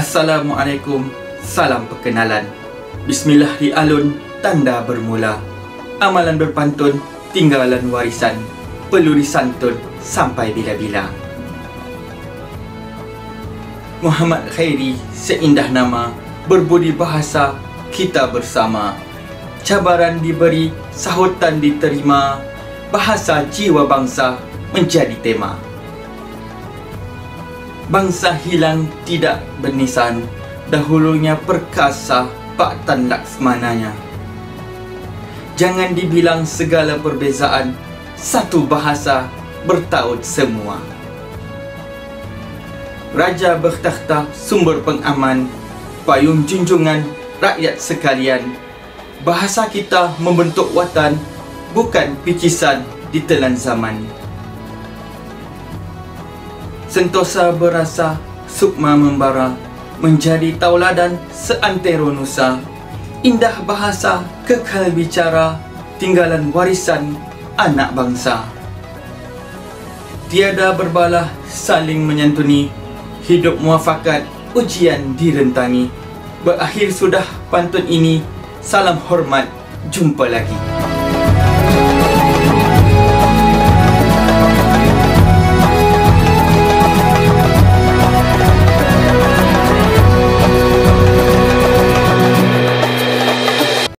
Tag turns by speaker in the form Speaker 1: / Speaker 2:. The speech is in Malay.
Speaker 1: Assalamualaikum, salam perkenalan. Alun, tanda bermula. Amalan berpantun, tinggalan warisan. Perlu disantun sampai bila-bila. Muhammad Khairi, seindah nama, berbudi bahasa, kita bersama. Cabaran diberi, sahutan diterima, bahasa jiwa bangsa menjadi tema. Bangsa hilang tidak bernisan, dahulunya perkasa Pak Tan Laksmananya. Jangan dibilang segala perbezaan, satu bahasa bertaut semua. Raja bertakhta sumber pengaman, payung junjungan rakyat sekalian. Bahasa kita membentuk watan, bukan picisan ditelan zaman. Sentosa berasa, sukma membara, menjadi tauladan seantero nusa. Indah bahasa, kekal bicara, tinggalan warisan anak bangsa. Tiada berbalah, saling menyantuni, hidup muafakat, ujian direntangi. Berakhir sudah pantun ini, salam hormat, jumpa lagi.